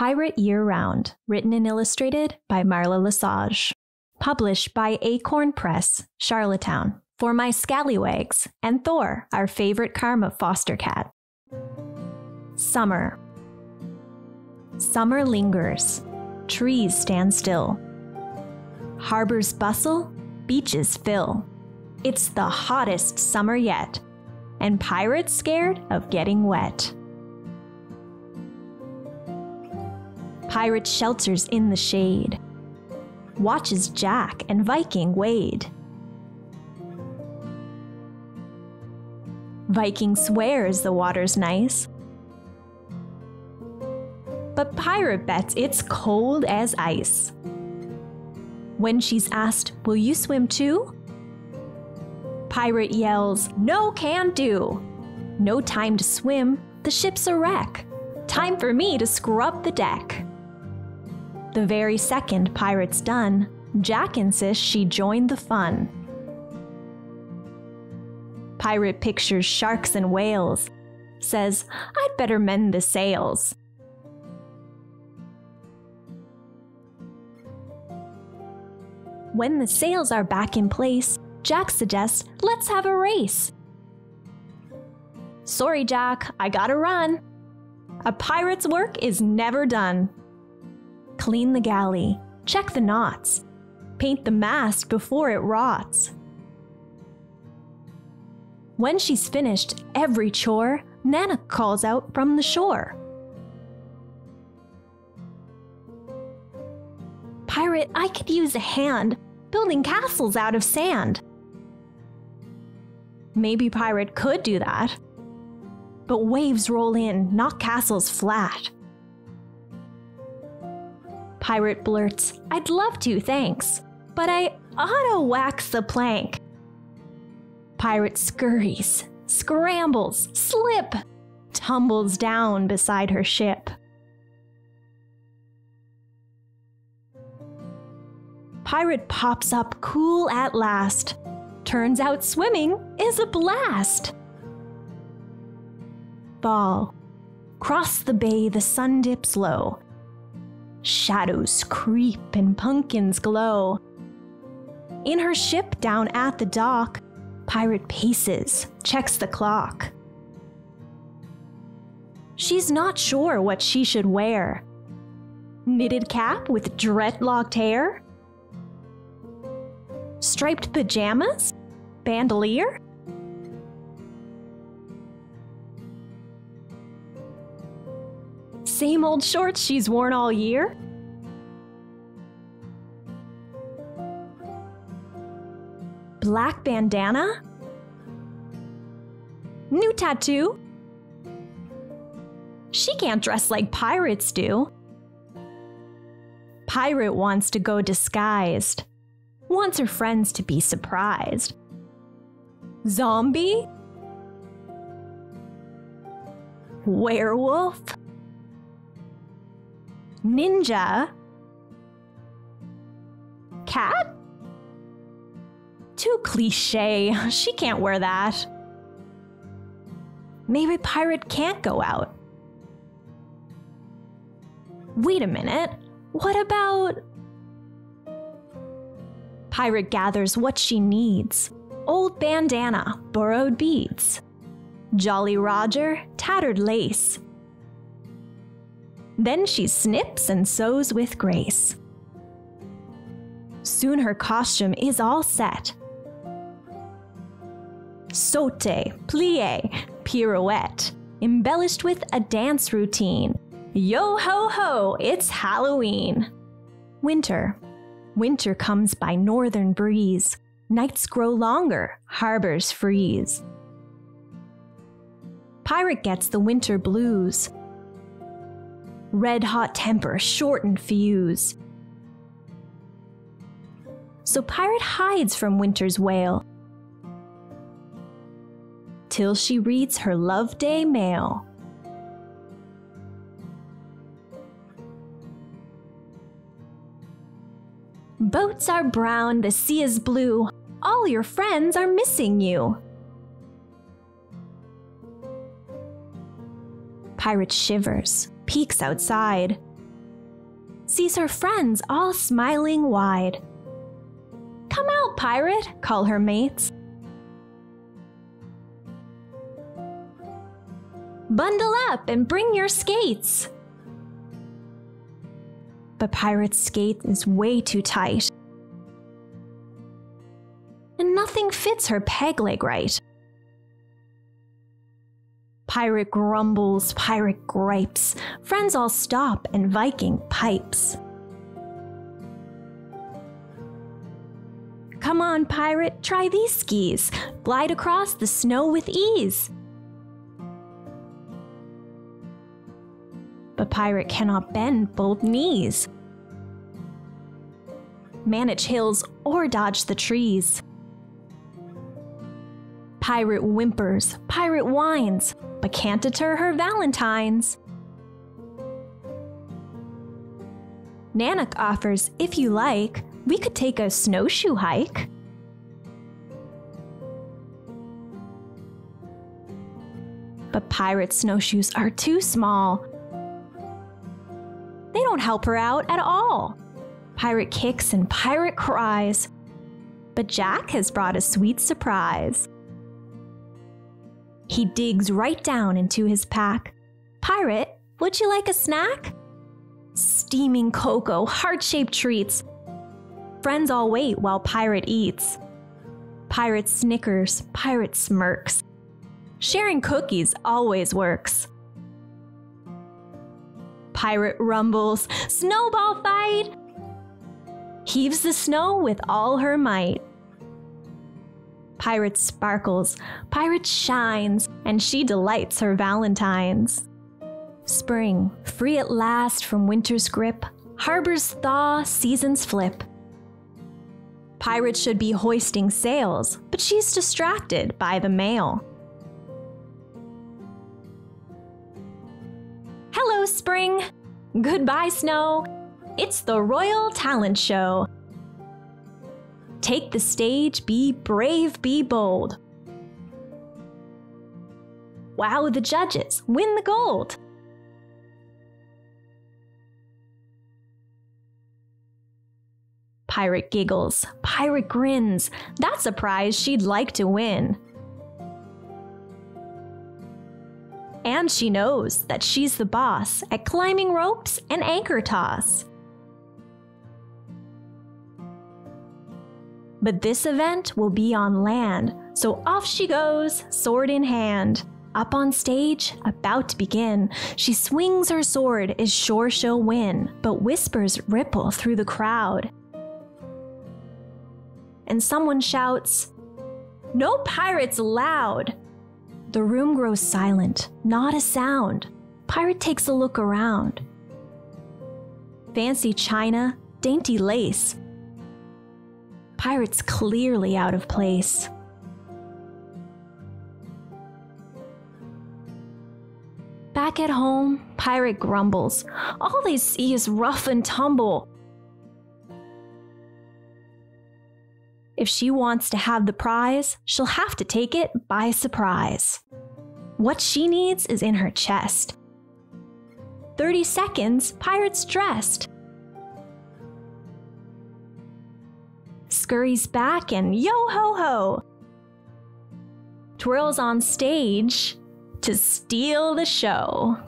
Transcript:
Pirate Year Round, written and illustrated by Marla Lesage. Published by Acorn Press, Charlottetown, for my scallywags and Thor, our favorite karma foster cat. Summer. Summer lingers. Trees stand still. Harbors bustle, beaches fill. It's the hottest summer yet, and pirates scared of getting wet. Pirate shelters in the shade. Watches Jack and Viking wade. Viking swears the water's nice. But Pirate bets it's cold as ice. When she's asked, Will you swim too? Pirate yells, No can do. No time to swim, the ship's a wreck. Time for me to scrub the deck. The very second Pirate's done, Jack insists she join the fun. Pirate pictures sharks and whales, says, I'd better mend the sails. When the sails are back in place, Jack suggests, let's have a race. Sorry, Jack, I gotta run. A pirate's work is never done. Clean the galley, check the knots, paint the mast before it rots. When she's finished every chore, Nana calls out from the shore. Pirate, I could use a hand building castles out of sand. Maybe Pirate could do that. But waves roll in, knock castles flat. Pirate blurts, I'd love to, thanks, but I oughta wax the plank. Pirate scurries, scrambles, slip, tumbles down beside her ship. Pirate pops up cool at last. Turns out swimming is a blast. Ball. Cross the bay, the sun dips low. Shadows creep and pumpkins glow. In her ship down at the dock, Pirate paces, checks the clock. She's not sure what she should wear. Knitted cap with dreadlocked hair? Striped pajamas? Bandolier? Same old shorts she's worn all year? Black bandana? New tattoo? She can't dress like pirates do. Pirate wants to go disguised, wants her friends to be surprised. Zombie? Werewolf? Ninja? Cat? Too cliche. She can't wear that. Maybe Pirate can't go out. Wait a minute. What about. Pirate gathers what she needs old bandana, borrowed beads, Jolly Roger, tattered lace. Then she snips and sews with grace. Soon her costume is all set saute, plie, pirouette, embellished with a dance routine. Yo ho ho, it's Halloween! Winter. Winter comes by northern breeze. Nights grow longer, harbors freeze. Pirate gets the winter blues. Red hot temper, shortened fuse. So Pirate hides from winter's wail till she reads her Love Day mail. Boats are brown, the sea is blue, all your friends are missing you. Pirate shivers, peeks outside. sees her friends all smiling wide. Come out, pirate, call her mates. Bundle up and bring your skates. But Pirate's skate is way too tight. And nothing fits her peg leg right. Pirate grumbles, pirate gripes, friends all stop, and Viking pipes. Come on, pirate, try these skis. Glide across the snow with ease. But pirate cannot bend both knees, manage hills, or dodge the trees. Pirate whimpers, pirate whines, but can't deter her valentines. Nanook offers, if you like, we could take a snowshoe hike. But pirate snowshoes are too small. They don't help her out at all. Pirate kicks and pirate cries. But Jack has brought a sweet surprise. He digs right down into his pack. Pirate, would you like a snack? Steaming cocoa, heart shaped treats. Friends all wait while Pirate eats. Pirate snickers, Pirate smirks. Sharing cookies always works. Pirate rumbles, snowball fight! Heaves the snow with all her might. Pirate sparkles, Pirate shines, and she delights her valentines. Spring, free at last from winter's grip, harbors thaw, seasons flip. Pirate should be hoisting sails, but she's distracted by the mail. Hello, spring! Goodbye, snow! It's the Royal Talent Show! Take the stage, be brave, be bold. Wow the judges, win the gold. Pirate giggles, pirate grins. That's a prize she'd like to win. And she knows that she's the boss at climbing ropes and anchor toss. But this event will be on land, so off she goes, sword in hand. Up on stage, about to begin, she swings her sword, is sure she'll win, but whispers ripple through the crowd. And someone shouts, No pirates allowed! The room grows silent, not a sound. Pirate takes a look around. Fancy china, dainty lace, Pirate's clearly out of place. Back at home, Pirate grumbles. All they see is rough and tumble. If she wants to have the prize, she'll have to take it by surprise. What she needs is in her chest. 30 seconds, Pirate's dressed. Scurries back and yo ho ho! Twirls on stage to steal the show.